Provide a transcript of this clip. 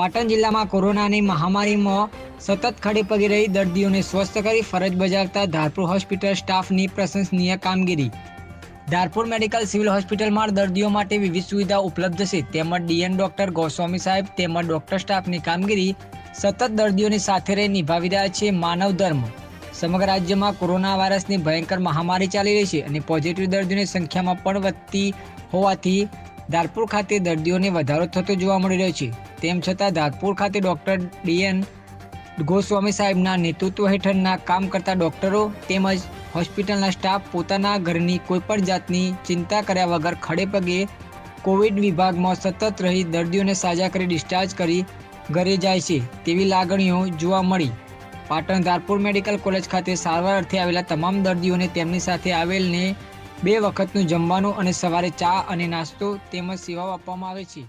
પાટણ જિલ્લામાં કોરોનાની મહામારીમાં સતત ખડે પગે રહી દર્દીઓને સ્વસ્થ કરી ફરજ બજાવતા ધારપુર હોસ્પિટલ સ્ટાફની પ્રશંસનીય કામગીરી. ધારપુર મેડિકલ સિવિલ હોસ્પિટલમાં દર્દીઓ માટે વિવિધ સુવિધા ઉપલબ્ધ છે. તેમજ ડીએન ડોક્ટર ગોસ્વામી સાહેબ તેમજ ડોક્ટર સ્ટાફની કામગીરી સતત દર્દીઓની સાથે રહી નિભાવી રહ્યા છે માનવ ધર્મ. સમગ્ર રાજ્યમાં કોરોના વાયરસની ભયંકર મહામારી ચાલી રહી છે અને પોઝિટિવ દર્દીઓની સંખ્યામાં પણ વધતી હોવાથી ધારપુર ખાતે દર્દીઓને વધારો થતો જોવા મળી રહ્યો છે. તેમ છતાં ધારપુર ખાતે ડોક્ટર ડીએન ગોસ્વામી સાહેબના નેતૃત્વ હેઠળના કામ કરતા ડોક્ટરો તેમજ હોસ્પિટલના સ્ટાફ પોતાના ઘરની કોઈપણ જાતની ચિંતા કર્યા વગર ખડે પગે કોવિડ વિભાગમાં સતત રહી દર્દીઓને સાજા કરી ડિસ્ચાર્જ કરી ઘરે જાય છે તેવી લાગણીઓ જોવા મળી. પાટણ ધારપુર મેડિકલ કોલેજ ખાતે સારવાર અર્થે આવેલા તમામ દર્દીઓને તેમની સાથે આવેલને બે વખતનું જમવાનું અને સવારે ચા અને નાસ્તો તેમજ સેવાઓ આપવામાં આવે છે.